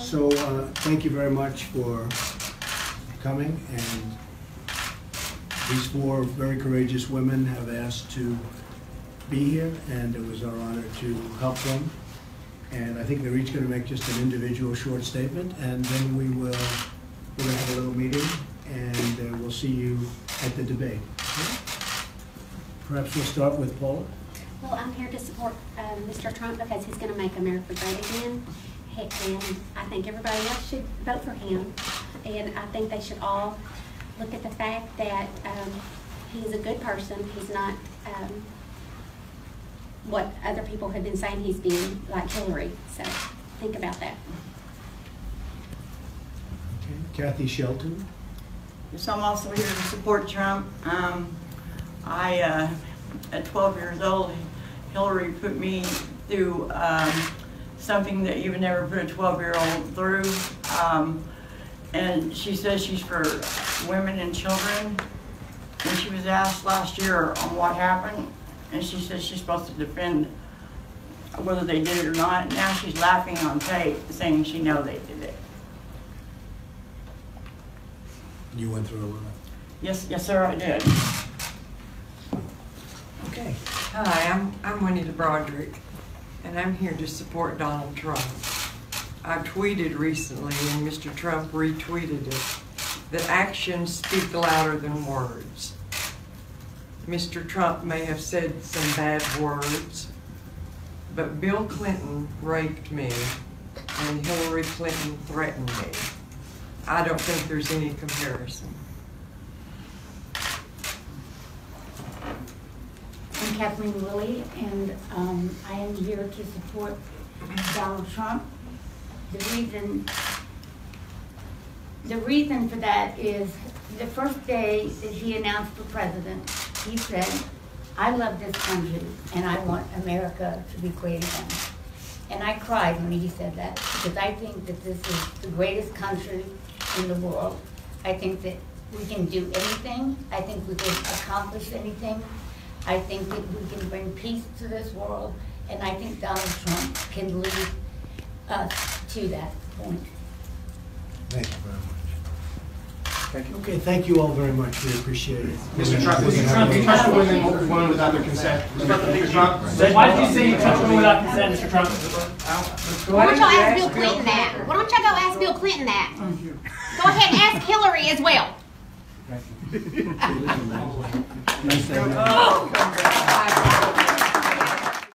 So, uh, thank you very much for coming, and these four very courageous women have asked to be here, and it was our honor to help them. And I think they're each gonna make just an individual short statement, and then we will, we're gonna have a little meeting, and uh, we'll see you at the debate. Perhaps we'll start with Paula? Well, I'm here to support um, Mr. Trump because he's going to make America great again. He- And I think everybody else should vote for him. And I think they should all look at the fact that um, he's a good person. He's not um, what other people have been saying he's been, like Hillary. So think about that. Okay. Kathy Shelton? So I'm also here to support Trump. Um, I, uh, at 12 years old, Hillary put me through um, something that you would never put a 12-year-old through. Um, and she says she's for women and children. And she was asked last year on what happened, and she said she's supposed to defend whether they did it or not. Now she's laughing on tape, saying she know they did it. You went through a lot. Yes, yes, sir, I did. Okay. Hi, I'm, I'm Juanita Broaddrick, and I'm here to support Donald Trump. I tweeted recently, and Mr. Trump retweeted it, that actions speak louder than words. Mr. Trump may have said some bad words, but Bill Clinton raped me, and Hillary Clinton threatened me. I don't think there's any comparison. Kathleen Willey, and um, I am here to support Donald Trump. The reason, the reason for that is the first day that he announced for president, he said, "I love this country and I want America to be great again." And I cried when he said that because I think that this is the greatest country in the world. I think that we can do anything. I think we can accomplish anything. I think that we can bring peace to this world, and I think Donald Trump can lead us to that point. Thank you very much. Thank you. Okay, thank you all very much, we appreciate it. Mr. Trump, Mr. Trump, you touched a woman, woman without their consent. Mr. Trump. Why did you say you touched a woman without consent, Mr. Trump? Why don't y'all ask Bill Clinton that? Why don't y'all go ask Bill Clinton that? Go ahead and ask Hillary as well nice to have you.